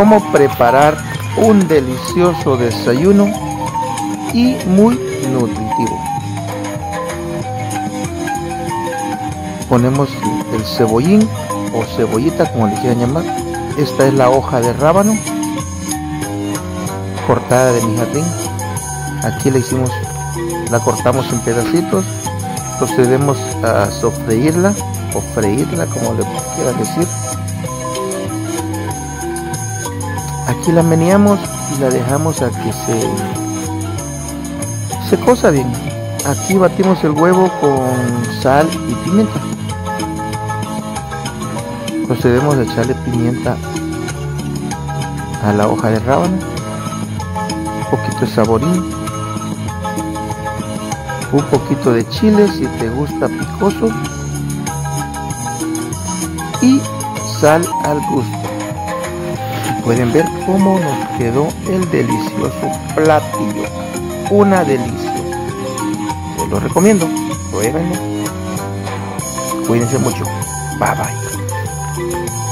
cómo preparar un delicioso desayuno y muy nutritivo. Ponemos el cebollín o cebollita como le quieran llamar. Esta es la hoja de rábano cortada de mi jardín. Aquí la hicimos, la cortamos en pedacitos. Procedemos a sofreírla o freírla como le quiera decir. Aquí la meneamos y la dejamos a que se se cosa bien. Aquí batimos el huevo con sal y pimienta. Procedemos a echarle pimienta a la hoja de rábano, un poquito de saborín, un poquito de chile si te gusta picoso y sal al gusto. Pueden ver cómo nos quedó el delicioso platillo. Una delicia. Se lo recomiendo. Pruébenlo. Cuídense mucho. Bye bye.